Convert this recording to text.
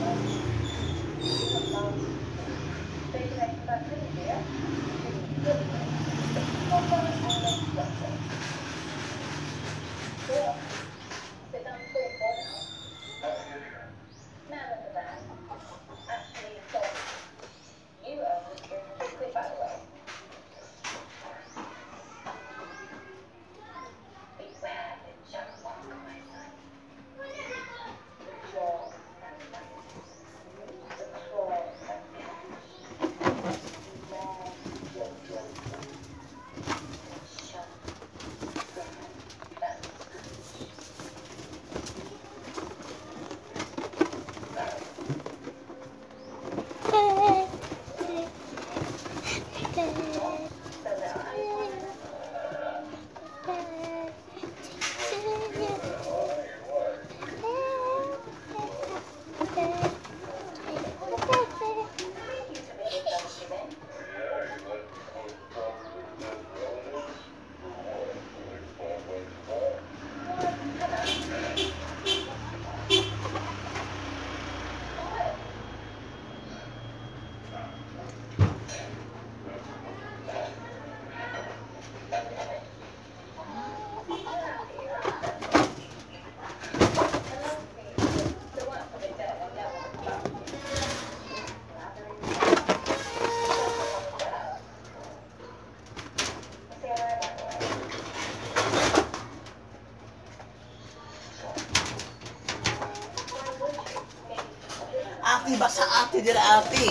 Thank you. ati, basa ati, dira ati.